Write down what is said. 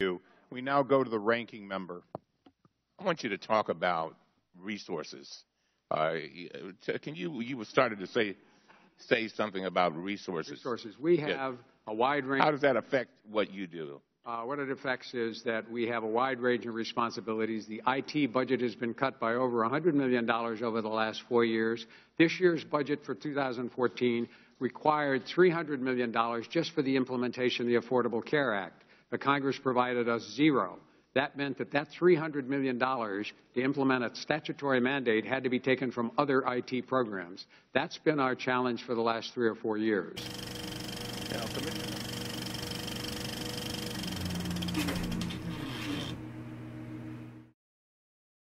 you. We now go to the ranking member. I want you to talk about resources. Uh, can you, you started to say, say something about resources. Resources. We have yeah. a wide range. How does that affect what you do? Uh, what it affects is that we have a wide range of responsibilities. The IT budget has been cut by over $100 million over the last four years. This year's budget for 2014 required $300 million just for the implementation of the Affordable Care Act. The Congress provided us zero. That meant that that $300 million to implement a statutory mandate had to be taken from other IT programs. That's been our challenge for the last three or four years.